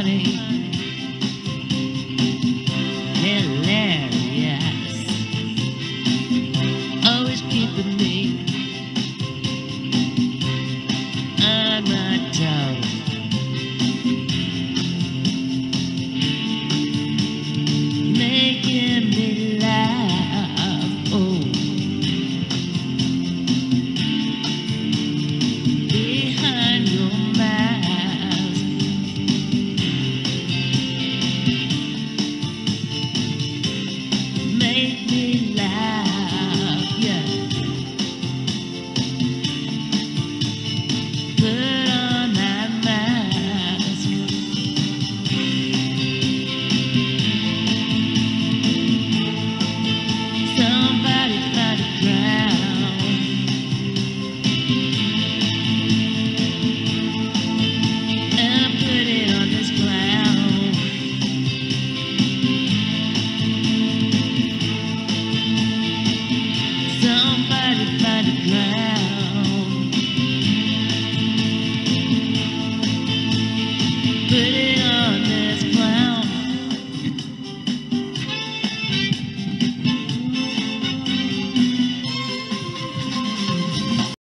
funny. Hilarious. Always keeping me on my toes. Yeah.